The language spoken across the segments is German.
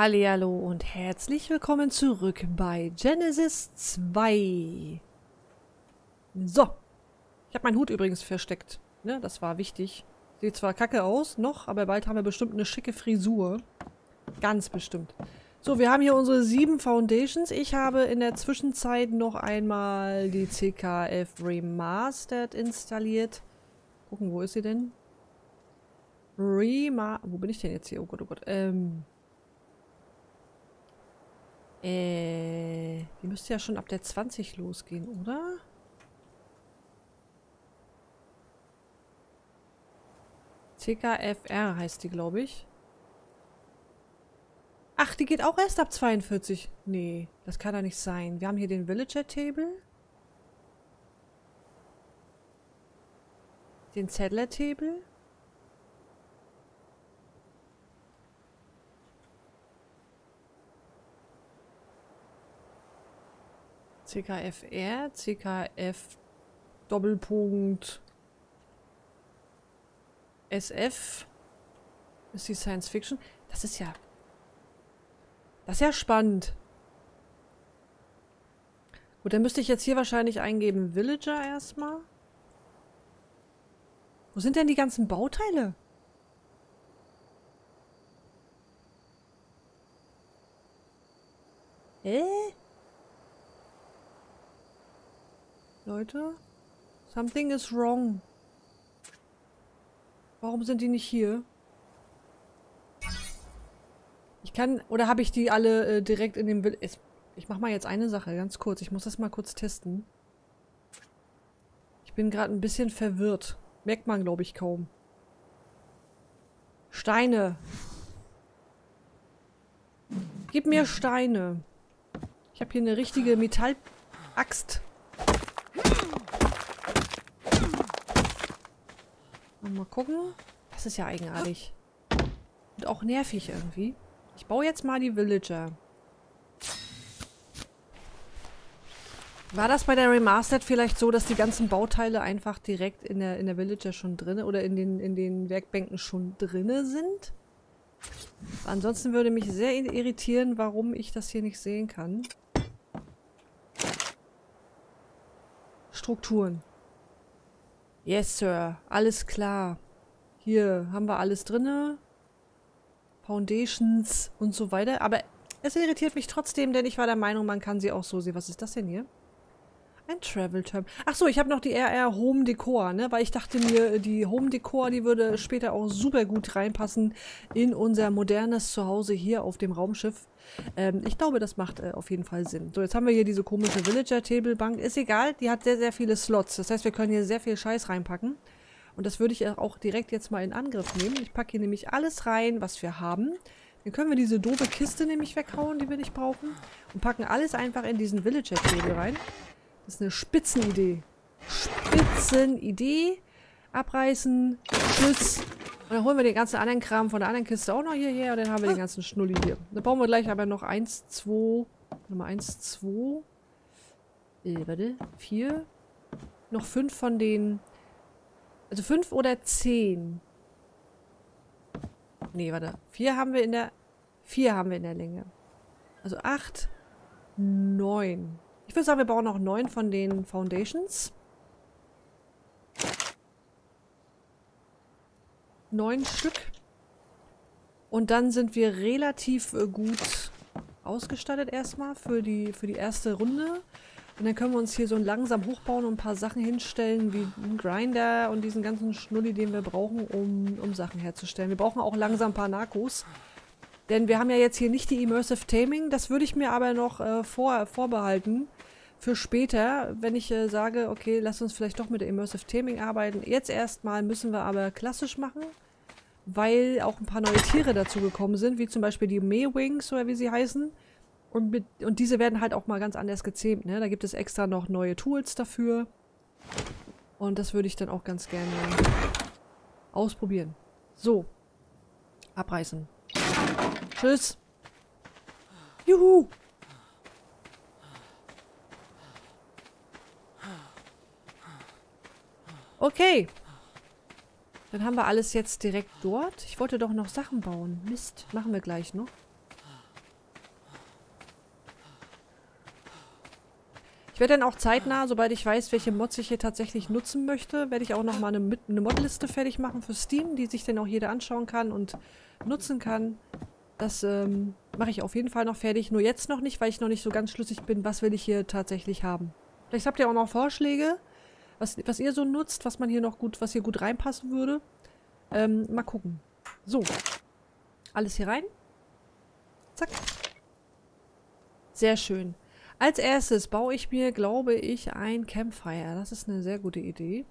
Hallo und herzlich willkommen zurück bei Genesis 2. So. Ich habe meinen Hut übrigens versteckt. Ne, das war wichtig. Sieht zwar kacke aus, noch, aber bald haben wir bestimmt eine schicke Frisur. Ganz bestimmt. So, wir haben hier unsere sieben Foundations. Ich habe in der Zwischenzeit noch einmal die CKF Remastered installiert. Gucken, wo ist sie denn? Rema... Wo bin ich denn jetzt hier? Oh Gott, oh Gott. Ähm... Äh, die müsste ja schon ab der 20 losgehen, oder? CKFR heißt die, glaube ich. Ach, die geht auch erst ab 42. Nee, das kann doch nicht sein. Wir haben hier den Villager Table. Den Settler CKFR, CKF Doppelpunkt SF ist die Science Fiction. Das ist ja... Das ist ja spannend. Gut, dann müsste ich jetzt hier wahrscheinlich eingeben Villager erstmal. Wo sind denn die ganzen Bauteile? Hä? Leute? Something is wrong. Warum sind die nicht hier? Ich kann, oder habe ich die alle äh, direkt in dem... Will ich mache mal jetzt eine Sache, ganz kurz. Ich muss das mal kurz testen. Ich bin gerade ein bisschen verwirrt. Merkt man, glaube ich, kaum. Steine. Gib mir Steine. Ich habe hier eine richtige Metallaxt. Mal gucken. Das ist ja eigenartig. Und auch nervig irgendwie. Ich baue jetzt mal die Villager. War das bei der Remastered vielleicht so, dass die ganzen Bauteile einfach direkt in der, in der Villager schon drin oder in den, in den Werkbänken schon drinne sind? Ansonsten würde mich sehr irritieren, warum ich das hier nicht sehen kann. Strukturen. Yes, Sir. Alles klar. Hier haben wir alles drinne. Foundations und so weiter. Aber es irritiert mich trotzdem, denn ich war der Meinung, man kann sie auch so sehen. Was ist das denn hier? Ein Travel Term. Ach so, ich habe noch die RR Home Decor, ne? Weil ich dachte mir, die Home Decor, die würde später auch super gut reinpassen in unser modernes Zuhause hier auf dem Raumschiff. Ähm, ich glaube, das macht äh, auf jeden Fall Sinn. So, jetzt haben wir hier diese komische Villager-Table-Bank. Ist egal, die hat sehr, sehr viele Slots. Das heißt, wir können hier sehr viel Scheiß reinpacken. Und das würde ich auch direkt jetzt mal in Angriff nehmen. Ich packe hier nämlich alles rein, was wir haben. Dann können wir diese doofe Kiste nämlich weghauen, die wir nicht brauchen. Und packen alles einfach in diesen Villager-Table rein. Das ist eine Spitzenidee. Spitzenidee. Abreißen. Tschüss. Und dann holen wir den ganzen anderen Kram von der anderen Kiste auch noch hierher. Und dann haben wir den ganzen Schnulli hier. Dann bauen wir gleich aber noch eins, zwei. Nummer eins, zwei. Äh, warte. Vier. Noch fünf von den. Also fünf oder zehn. Nee, warte. Vier haben wir in der. Vier haben wir in der Länge. Also acht. Neun. Ich würde sagen, wir bauen noch neun von den Foundations. Neun Stück. Und dann sind wir relativ äh, gut ausgestattet erstmal für die, für die erste Runde. Und dann können wir uns hier so langsam hochbauen und ein paar Sachen hinstellen, wie einen Grinder und diesen ganzen Schnulli, den wir brauchen, um, um Sachen herzustellen. Wir brauchen auch langsam ein paar Narcos. Denn wir haben ja jetzt hier nicht die Immersive Taming. Das würde ich mir aber noch äh, vor, vorbehalten für später, wenn ich äh, sage, okay, lass uns vielleicht doch mit der Immersive Taming arbeiten. Jetzt erstmal müssen wir aber klassisch machen, weil auch ein paar neue Tiere dazu gekommen sind, wie zum Beispiel die Mewings oder wie sie heißen. Und, mit, und diese werden halt auch mal ganz anders gezähmt. Ne? Da gibt es extra noch neue Tools dafür. Und das würde ich dann auch ganz gerne ausprobieren. So. Abreißen. Tschüss. Juhu. Okay. Dann haben wir alles jetzt direkt dort. Ich wollte doch noch Sachen bauen. Mist, machen wir gleich noch. Ich werde dann auch zeitnah, sobald ich weiß, welche Mods ich hier tatsächlich nutzen möchte, werde ich auch nochmal eine, eine Modliste fertig machen für Steam, die sich dann auch jeder anschauen kann und nutzen kann. Das ähm, mache ich auf jeden Fall noch fertig. Nur jetzt noch nicht, weil ich noch nicht so ganz schlüssig bin, was will ich hier tatsächlich haben. Vielleicht habt ihr auch noch Vorschläge, was, was ihr so nutzt, was man hier noch gut, was hier gut reinpassen würde. Ähm, mal gucken. So. Alles hier rein. Zack. Sehr schön. Als erstes baue ich mir, glaube ich, ein Campfire. Das ist eine sehr gute Idee.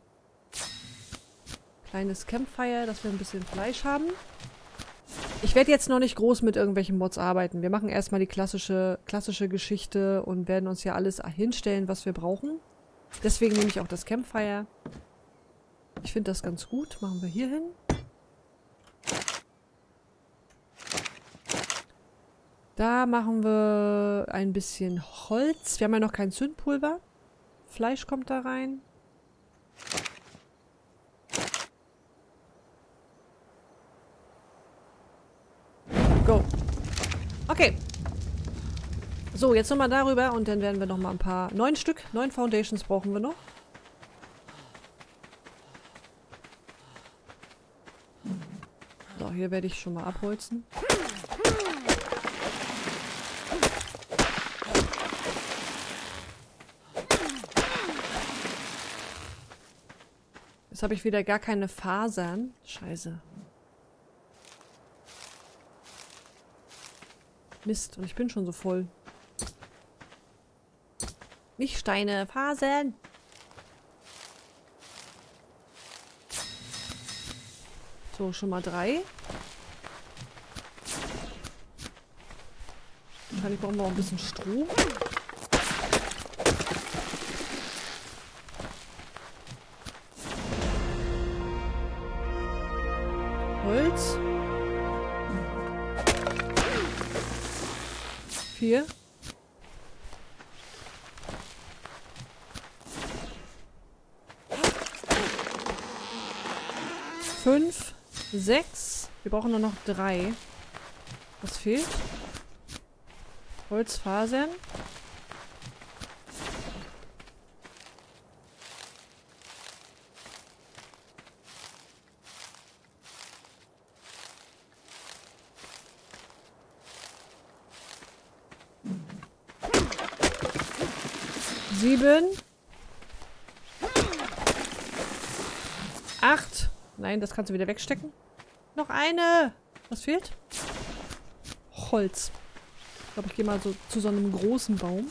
Kleines Campfire, dass wir ein bisschen Fleisch haben. Ich werde jetzt noch nicht groß mit irgendwelchen Mods arbeiten. Wir machen erstmal die klassische, klassische Geschichte und werden uns ja alles hinstellen, was wir brauchen. Deswegen nehme ich auch das Campfire. Ich finde das ganz gut. Machen wir hier hin. Da machen wir ein bisschen Holz. Wir haben ja noch kein Zündpulver. Fleisch kommt da rein. Okay. So, jetzt nochmal darüber und dann werden wir nochmal ein paar... Neun Stück, neun Foundations brauchen wir noch. So, hier werde ich schon mal abholzen. Jetzt habe ich wieder gar keine Fasern. Scheiße. Mist, und ich bin schon so voll. Nicht Steine, Fasern. So, schon mal drei. Wahrscheinlich brauchen wir auch ein bisschen Stroh. Sechs. Wir brauchen nur noch drei. Was fehlt? Holzfasern. Sieben. Acht. Nein, das kannst du wieder wegstecken. Noch eine. Was fehlt? Holz. Ich glaube, ich gehe mal so zu so einem großen Baum.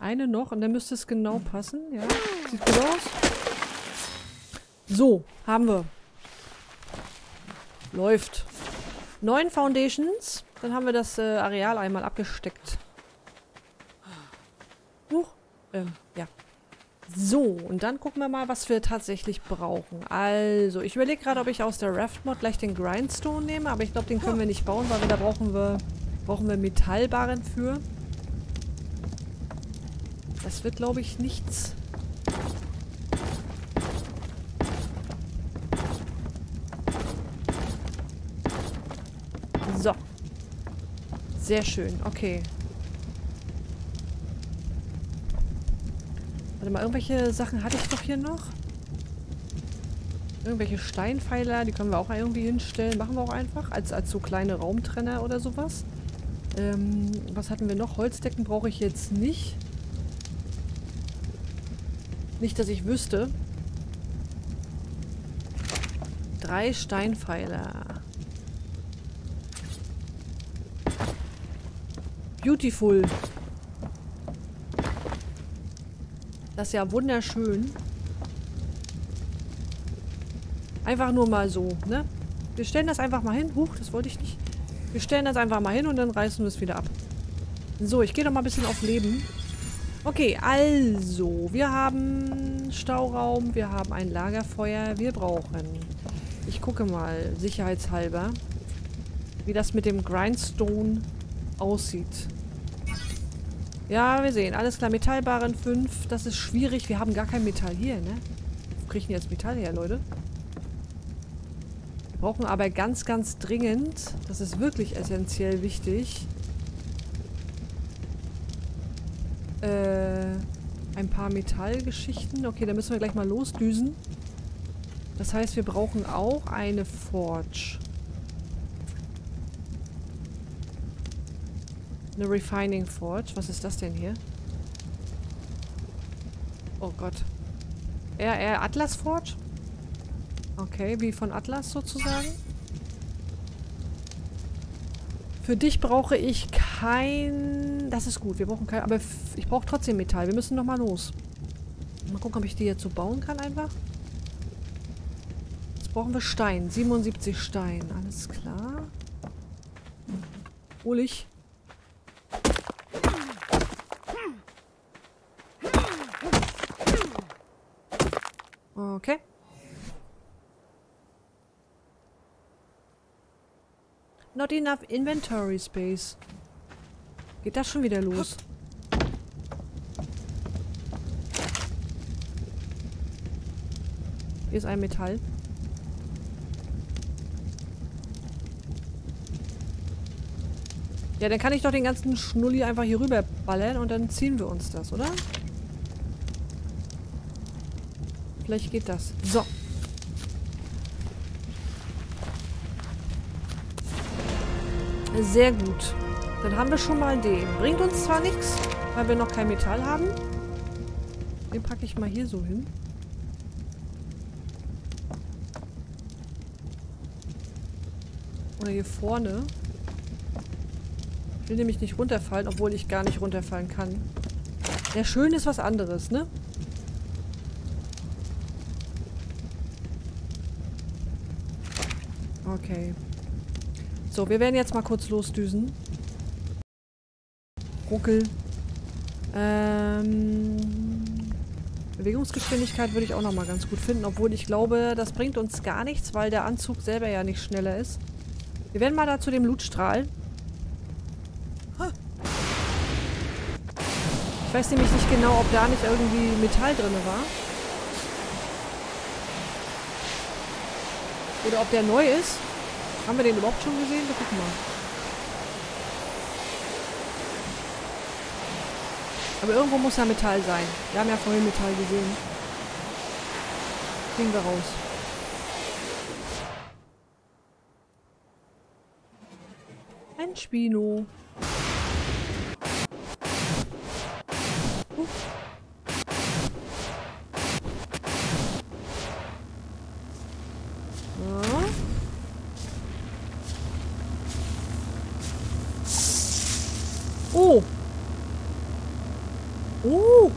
Eine noch und dann müsste es genau passen. Ja, sieht gut aus. So, haben wir. Läuft. Neun Foundations. Dann haben wir das äh, Areal einmal abgesteckt. Huch. Ähm, ja. So, und dann gucken wir mal, was wir tatsächlich brauchen. Also, ich überlege gerade, ob ich aus der Raft-Mod gleich den Grindstone nehme, aber ich glaube, den können wir nicht bauen, weil wir, da brauchen wir, brauchen wir Metallbarren für. Das wird, glaube ich, nichts. So. Sehr schön, okay. Warte mal, irgendwelche Sachen hatte ich doch hier noch? Irgendwelche Steinpfeiler, die können wir auch irgendwie hinstellen. Machen wir auch einfach, als, als so kleine Raumtrenner oder sowas. Ähm, was hatten wir noch? Holzdecken brauche ich jetzt nicht. Nicht, dass ich wüsste. Drei Steinpfeiler. Beautiful. Das ist ja wunderschön. Einfach nur mal so, ne? Wir stellen das einfach mal hin. Huch, das wollte ich nicht. Wir stellen das einfach mal hin und dann reißen wir es wieder ab. So, ich gehe noch mal ein bisschen auf Leben. Okay, also, wir haben Stauraum, wir haben ein Lagerfeuer, wir brauchen... Ich gucke mal, sicherheitshalber, wie das mit dem Grindstone aussieht. Ja, wir sehen. Alles klar. Metallbarren 5. Das ist schwierig. Wir haben gar kein Metall hier, ne? Wo kriegen wir jetzt Metall her, Leute? Wir brauchen aber ganz, ganz dringend, das ist wirklich essentiell wichtig, äh, ein paar Metallgeschichten. Okay, dann müssen wir gleich mal losdüsen. Das heißt, wir brauchen auch eine Forge. Eine Refining Forge. Was ist das denn hier? Oh Gott. RR Atlas Forge? Okay, wie von Atlas sozusagen. Für dich brauche ich kein... Das ist gut, wir brauchen kein... Aber ich brauche trotzdem Metall. Wir müssen nochmal los. Mal gucken, ob ich die jetzt so bauen kann einfach. Jetzt brauchen wir Stein. 77 Stein. Alles klar. Hol Okay. Not enough inventory space. Geht das schon wieder los? Hier ist ein Metall. Ja, dann kann ich doch den ganzen Schnulli einfach hier rüber ballern und dann ziehen wir uns das, oder? Vielleicht geht das. So. Sehr gut. Dann haben wir schon mal den. Bringt uns zwar nichts, weil wir noch kein Metall haben. Den packe ich mal hier so hin. Oder hier vorne. Ich will nämlich nicht runterfallen, obwohl ich gar nicht runterfallen kann. Ja, schön ist was anderes, ne? Okay. So, wir werden jetzt mal kurz losdüsen. Ruckel. Ähm, Bewegungsgeschwindigkeit würde ich auch nochmal ganz gut finden, obwohl ich glaube, das bringt uns gar nichts, weil der Anzug selber ja nicht schneller ist. Wir werden mal da zu dem Lootstrahl. Ich weiß nämlich nicht genau, ob da nicht irgendwie Metall drin war. Oder ob der neu ist. Haben wir den überhaupt schon gesehen? Wir gucken mal. Aber irgendwo muss ja Metall sein. Wir haben ja vorhin Metall gesehen. Kriegen wir raus. Ein Spino. Oh! Oh!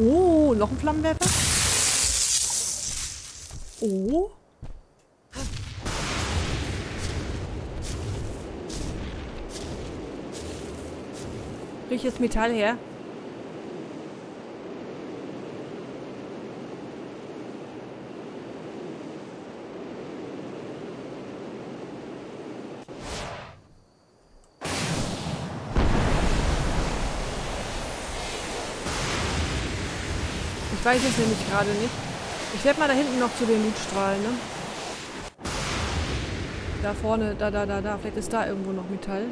Oh, noch ein Flammenwerfer? Oh! Ich jetzt Metall her? Weiß es nämlich gerade nicht. Ich werde mal da hinten noch zu den Lootstrahlen, ne? Da vorne, da, da, da, da. Vielleicht ist da irgendwo noch Metall.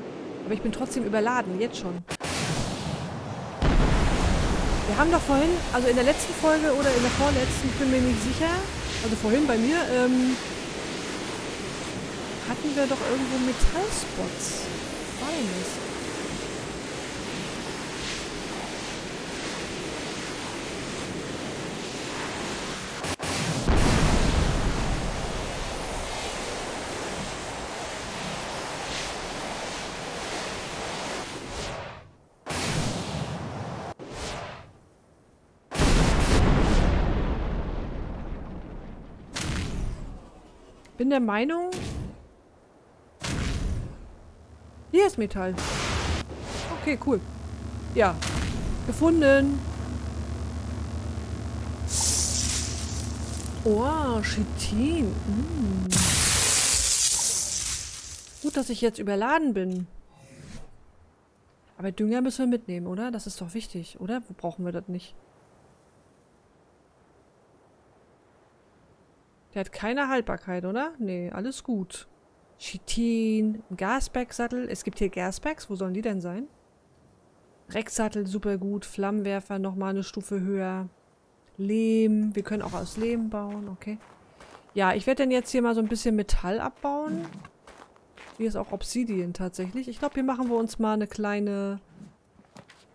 Aber ich bin trotzdem überladen, jetzt schon. Wir haben doch vorhin, also in der letzten Folge oder in der vorletzten, bin mir nicht sicher, also vorhin bei mir, ähm, hatten wir doch irgendwo Metallspots. Was Bin der Meinung... Hier ist Metall. Okay, cool. Ja. Gefunden. Oh, Chitin. Mm. Gut, dass ich jetzt überladen bin. Aber Dünger müssen wir mitnehmen, oder? Das ist doch wichtig, oder? Wo brauchen wir das nicht? Der hat keine Haltbarkeit, oder? Nee, alles gut. Chitin, Gasback-Sattel. Es gibt hier Gasbacks. Wo sollen die denn sein? Recksattel super gut. Flammenwerfer nochmal eine Stufe höher. Lehm. Wir können auch aus Lehm bauen, okay. Ja, ich werde dann jetzt hier mal so ein bisschen Metall abbauen. Hier ist auch Obsidian tatsächlich. Ich glaube, hier machen wir uns mal eine kleine,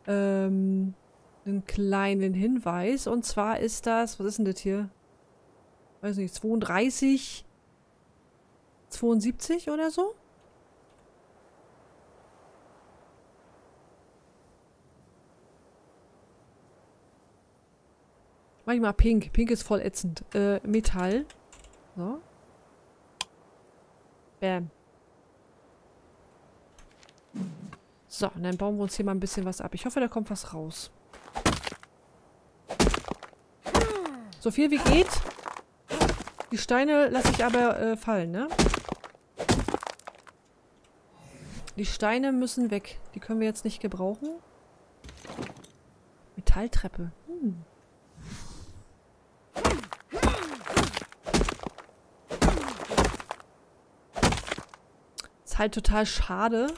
ähm, einen kleinen Hinweis. Und zwar ist das, was ist denn das hier? Weiß nicht, 32, 72 oder so? Mach ich mal pink. Pink ist voll ätzend. Äh, Metall. So. Bam. So, und dann bauen wir uns hier mal ein bisschen was ab. Ich hoffe, da kommt was raus. So viel wie geht. Die Steine lasse ich aber äh, fallen, ne? Die Steine müssen weg. Die können wir jetzt nicht gebrauchen. Metalltreppe. Hm. Ist halt total schade.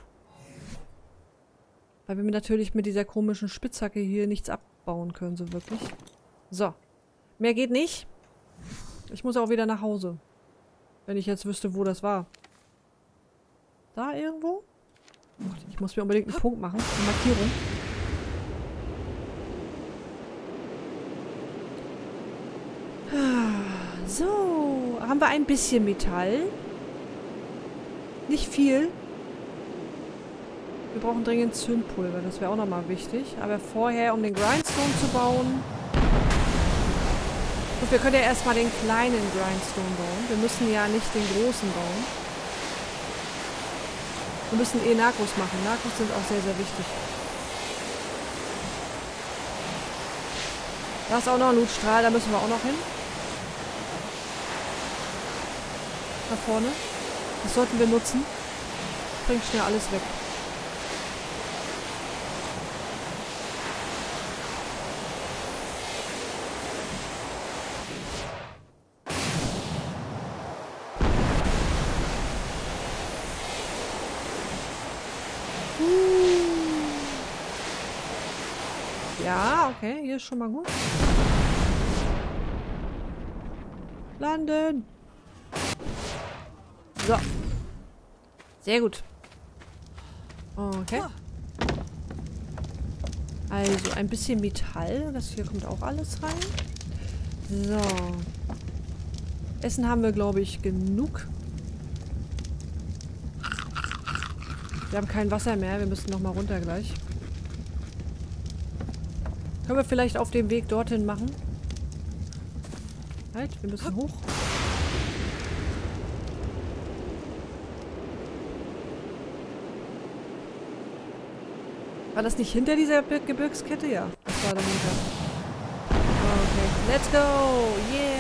Weil wir natürlich mit dieser komischen Spitzhacke hier nichts abbauen können, so wirklich. So. Mehr geht nicht. Ich muss auch wieder nach Hause. Wenn ich jetzt wüsste, wo das war. Da irgendwo? Ich muss mir unbedingt einen Punkt machen. Eine Markierung. So. Haben wir ein bisschen Metall. Nicht viel. Wir brauchen dringend Zündpulver. Das wäre auch nochmal wichtig. Aber vorher, um den Grindstone zu bauen... Gut, wir können ja erstmal den kleinen Grindstone bauen. Wir müssen ja nicht den großen bauen. Wir müssen eh Narcos machen. Narcos sind auch sehr, sehr wichtig. Da ist auch noch ein Lootstrahl. Da müssen wir auch noch hin. Da vorne. Das sollten wir nutzen. Bringt schnell alles weg. Ja, okay, hier ist schon mal gut. Landen! So. Sehr gut. Okay. Also, ein bisschen Metall. Das hier kommt auch alles rein. So. Essen haben wir, glaube ich, genug. Wir haben kein Wasser mehr. Wir müssen nochmal runter gleich. Können wir vielleicht auf dem Weg dorthin machen? Halt, wir müssen hoch. War das nicht hinter dieser Gebirgskette? Ja, das war dahinter. Okay, let's go! Yeah!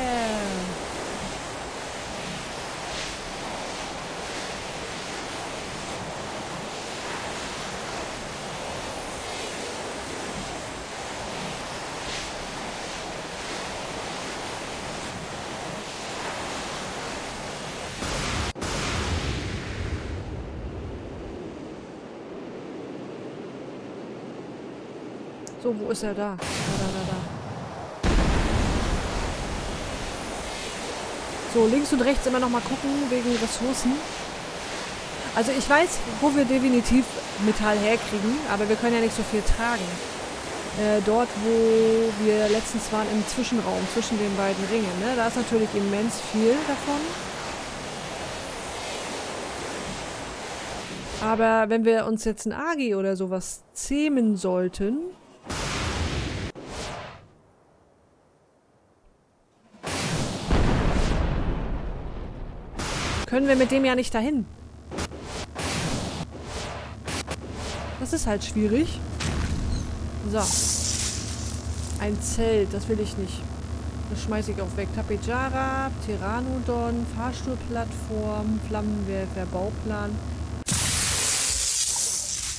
So, wo ist er da? Da, da, da, da. So, links und rechts immer noch mal gucken, wegen Ressourcen. Also ich weiß, wo wir definitiv Metall herkriegen, aber wir können ja nicht so viel tragen. Äh, dort, wo wir letztens waren, im Zwischenraum, zwischen den beiden Ringen, ne? Da ist natürlich immens viel davon. Aber wenn wir uns jetzt ein Agi oder sowas zähmen sollten, Können wir mit dem ja nicht dahin. Das ist halt schwierig. So. Ein Zelt, das will ich nicht. Das schmeiße ich auch weg. Tapejara, Pteranodon, Fahrstuhlplattform, Flammenwerfer, Bauplan.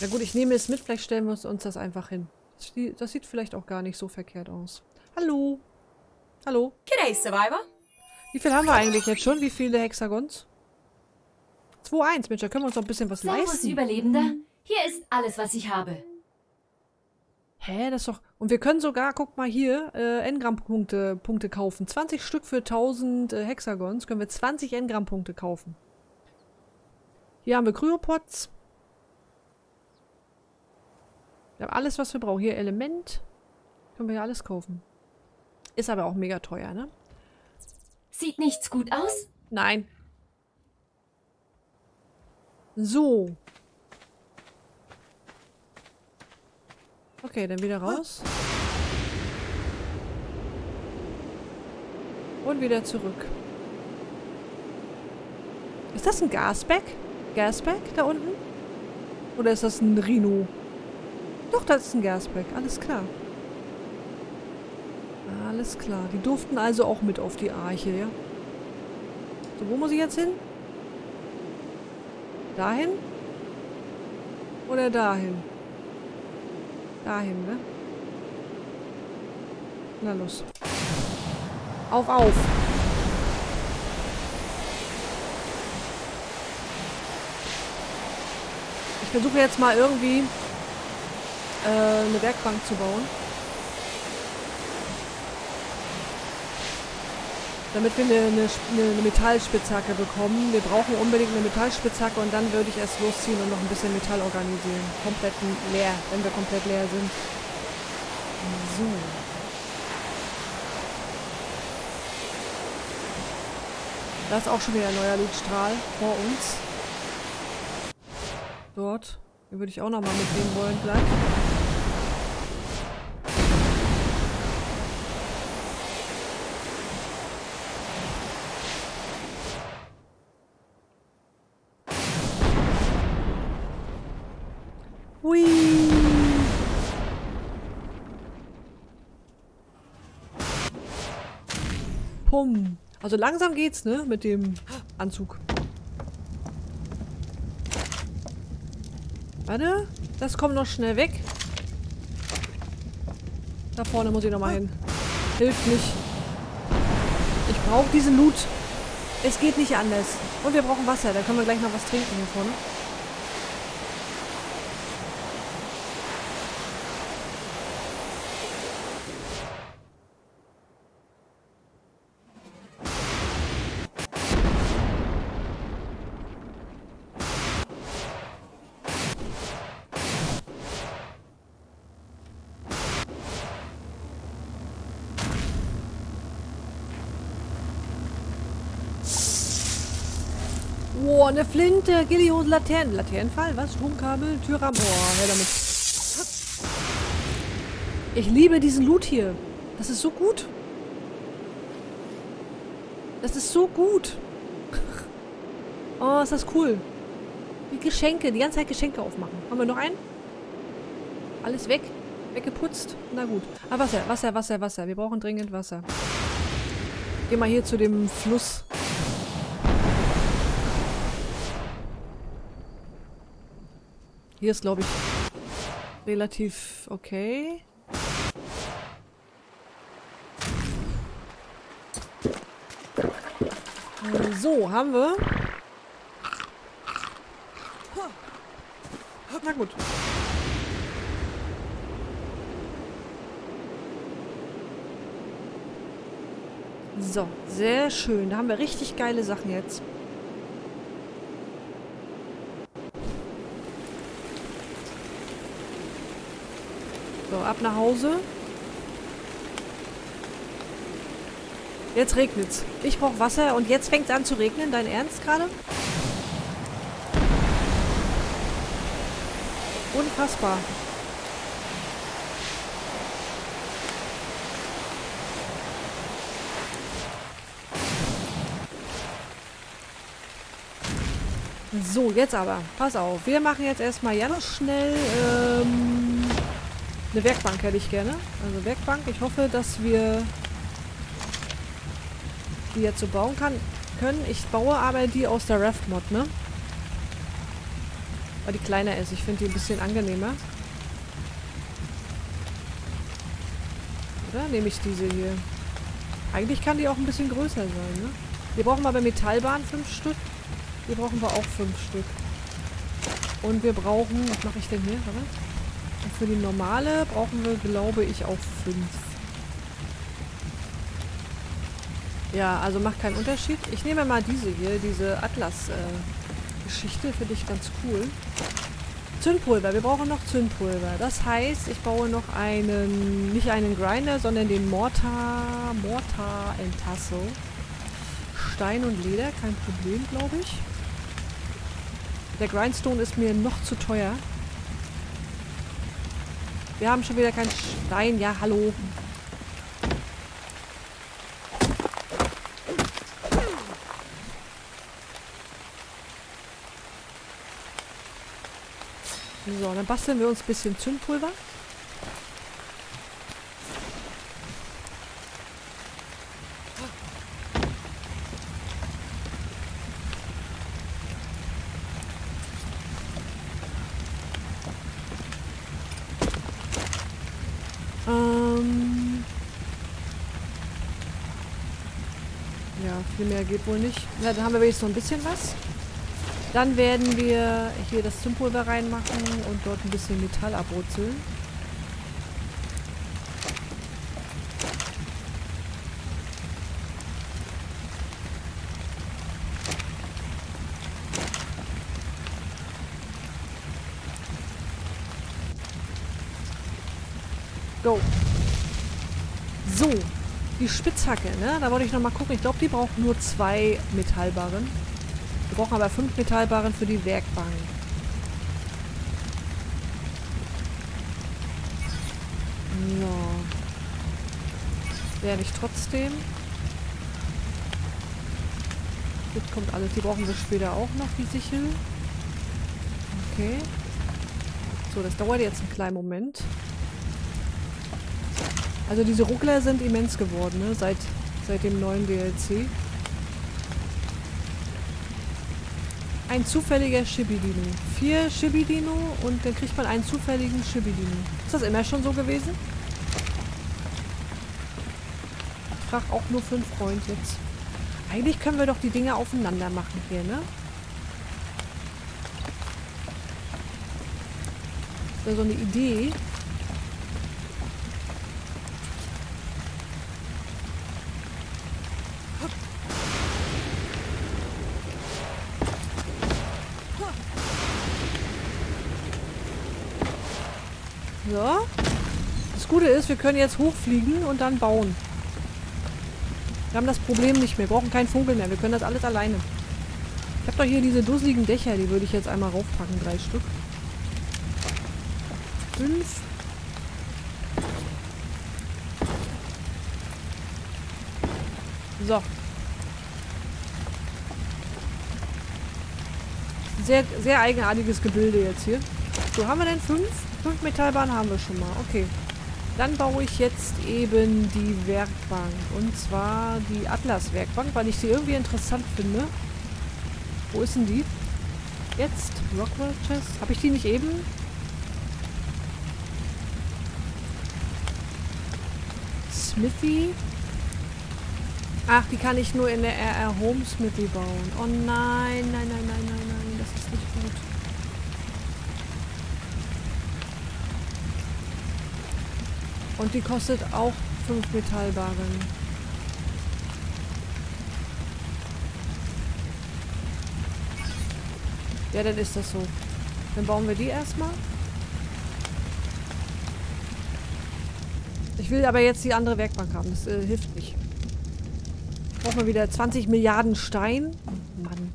Na gut, ich nehme es mit. Vielleicht stellen wir uns das einfach hin. Das sieht vielleicht auch gar nicht so verkehrt aus. Hallo. Hallo. G'day, Survivor. Wie viel haben wir eigentlich jetzt schon? Wie viele Hexagons? 2-1, Mensch, da können wir uns noch ein bisschen was Servus, leisten. Überlebender. Hier ist alles, was ich habe. Hä, das ist doch... Und wir können sogar, guck mal hier, äh, Engram-Punkte Punkte kaufen. 20 Stück für 1000 äh, Hexagons können wir 20 Engram-Punkte kaufen. Hier haben wir Kryopods. Wir haben alles, was wir brauchen. Hier Element. Können wir ja alles kaufen. Ist aber auch mega teuer, ne? Sieht nichts gut aus? Nein. So. Okay, dann wieder raus. Und wieder zurück. Ist das ein Gasback? Gasback da unten? Oder ist das ein Rhino? Doch, das ist ein Gasback. Alles klar. Alles klar. Die durften also auch mit auf die Arche, ja? So, wo muss ich jetzt hin? Dahin? Oder dahin? Dahin, ne? Na los. Auf, auf! Ich versuche jetzt mal irgendwie äh, eine Werkbank zu bauen. Damit wir eine, eine, eine, Metallspitzhacke bekommen. Wir brauchen unbedingt eine Metallspitzhacke und dann würde ich erst losziehen und noch ein bisschen Metall organisieren. Komplett leer, wenn wir komplett leer sind. So. Da ist auch schon wieder ein neuer Lootstrahl vor uns. Dort. Den würde ich auch nochmal mitnehmen wollen gleich. Also langsam geht's, ne? Mit dem Anzug. Warte. Das kommt noch schnell weg. Da vorne muss ich nochmal hin. Hilft nicht. Ich brauche diesen Loot. Es geht nicht anders. Und wir brauchen Wasser. Da können wir gleich noch was trinken hier vorne. Oh, eine Flinte, Gillios Laternen. Laternenfall? Was? Stromkabel? Türrahmen? Oh, her damit. Ich liebe diesen Loot hier. Das ist so gut. Das ist so gut. Oh, ist das cool. Die Geschenke, die ganze Zeit Geschenke aufmachen. Haben wir noch einen? Alles weg? Weggeputzt? Na gut. Ah, Wasser, Wasser, Wasser, Wasser. Wir brauchen dringend Wasser. Geh mal hier zu dem Fluss. Hier ist, glaube ich, relativ okay. So, haben wir. Na gut. So, sehr schön. Da haben wir richtig geile Sachen jetzt. Nach Hause. Jetzt regnet's. Ich brauche Wasser und jetzt fängt es an zu regnen. Dein Ernst gerade? Unfassbar. So, jetzt aber. Pass auf. Wir machen jetzt erstmal ganz schnell ähm, eine Werkbank hätte ich gerne. Also Werkbank. Ich hoffe, dass wir die jetzt so bauen kann, können. Ich baue aber die aus der Raft-Mod, ne? Weil die kleiner ist. Ich finde die ein bisschen angenehmer. Oder nehme ich diese hier? Eigentlich kann die auch ein bisschen größer sein, ne? Wir brauchen aber Metallbahn fünf Stück. Hier brauchen wir auch fünf Stück. Und wir brauchen... Was mache ich denn hier? Warte. Für die normale brauchen wir, glaube ich, auch fünf. Ja, also macht keinen Unterschied. Ich nehme mal diese hier, diese Atlas-Geschichte. Äh, Finde ich ganz cool. Zündpulver. Wir brauchen noch Zündpulver. Das heißt, ich baue noch einen, nicht einen Grinder, sondern den Mortar, Mortar and. Stein und Leder, kein Problem, glaube ich. Der Grindstone ist mir noch zu teuer. Wir haben schon wieder keinen Stein. Ja, hallo. So, dann basteln wir uns ein bisschen Zündpulver. Viel mehr geht wohl nicht. Na, dann haben wir wenigstens noch ein bisschen was. Dann werden wir hier das Zündpulver reinmachen und dort ein bisschen Metall abrutzeln. Go. So, die Spitzhacke, ne? Da wollte ich nochmal gucken. Ich glaube, die braucht nur zwei Metallbarren. Wir brauchen aber fünf Metallbarren für die Werkbank. So. Werde ich trotzdem. Jetzt kommt alles. Die brauchen wir später auch noch, die Sichel. Okay. So, das dauert jetzt einen kleinen Moment. Also diese Ruckler sind immens geworden, ne? Seit, seit dem neuen DLC. Ein zufälliger Shibidino. Vier Shibidino und dann kriegt man einen zufälligen Shibidino. Ist das immer schon so gewesen? Ich frage auch nur für einen Freund jetzt. Eigentlich können wir doch die Dinge aufeinander machen hier, ne? Das wäre so eine Idee. So. Das Gute ist, wir können jetzt hochfliegen und dann bauen. Wir haben das Problem nicht mehr. Wir brauchen keinen Vogel mehr. Wir können das alles alleine. Ich habe doch hier diese dusseligen Dächer. Die würde ich jetzt einmal raufpacken. Drei Stück. Fünf. So. Sehr, sehr eigenartiges Gebilde jetzt hier. So, haben wir denn fünf? Fünf Metallbahnen haben wir schon mal. Okay. Dann baue ich jetzt eben die Werkbank. Und zwar die Atlas-Werkbank, weil ich sie irgendwie interessant finde. Wo ist denn die? Jetzt? Rockwell Chest? Habe ich die nicht eben? Smithy? Ach, die kann ich nur in der RR Home Smithy bauen. Oh nein, nein, nein, nein, nein, nein. Das ist nicht gut. Und die kostet auch 5 Metallbarren. Ja, dann ist das so. Dann bauen wir die erstmal. Ich will aber jetzt die andere Werkbank haben. Das äh, hilft nicht. Brauchen wir wieder 20 Milliarden Stein. Mann.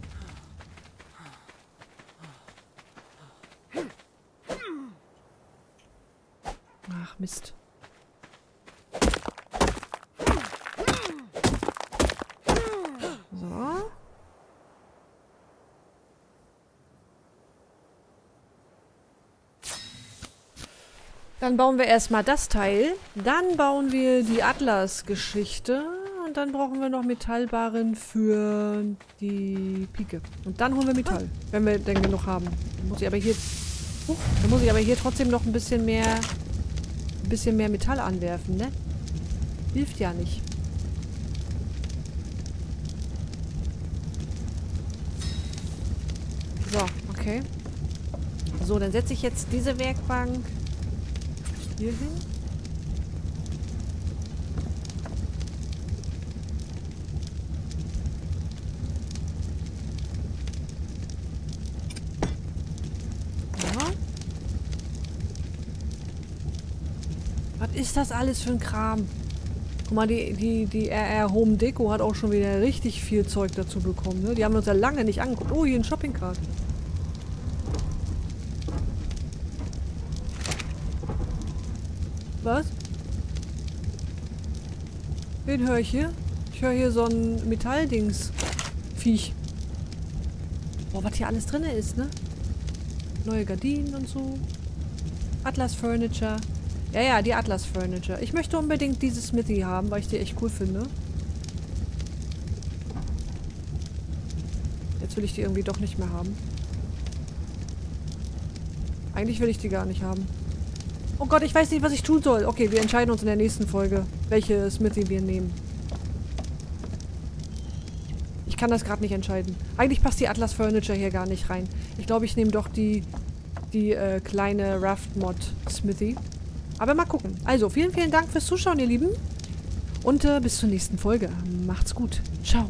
Ach, Mist. Dann bauen wir erstmal das Teil. Dann bauen wir die Atlas-Geschichte. Und dann brauchen wir noch Metallbarren für die Pike. Und dann holen wir Metall, wenn wir denn genug haben. Dann muss ich aber hier, uh, dann muss ich aber hier trotzdem noch ein bisschen mehr, ein bisschen mehr Metall anwerfen, ne? Hilft ja nicht. So, okay. So, dann setze ich jetzt diese Werkbank hier hin. Ist das alles für ein Kram? Guck mal, die, die, die RR Home Deco hat auch schon wieder richtig viel Zeug dazu bekommen. Ne? Die haben uns ja lange nicht angeguckt. Oh, hier ein Shoppingcart. Was? Wen höre ich hier? Ich höre hier so ein Metalldings. Viech. Boah, was hier alles drin ist, ne? Neue Gardinen und so. Atlas Furniture. Ja, ja, die Atlas Furniture. Ich möchte unbedingt diese Smithy haben, weil ich die echt cool finde. Jetzt will ich die irgendwie doch nicht mehr haben. Eigentlich will ich die gar nicht haben. Oh Gott, ich weiß nicht, was ich tun soll. Okay, wir entscheiden uns in der nächsten Folge, welche Smithy wir nehmen. Ich kann das gerade nicht entscheiden. Eigentlich passt die Atlas Furniture hier gar nicht rein. Ich glaube, ich nehme doch die, die äh, kleine Raft Mod Smithy. Aber mal gucken. Also, vielen, vielen Dank fürs Zuschauen, ihr Lieben. Und äh, bis zur nächsten Folge. Macht's gut. Ciao.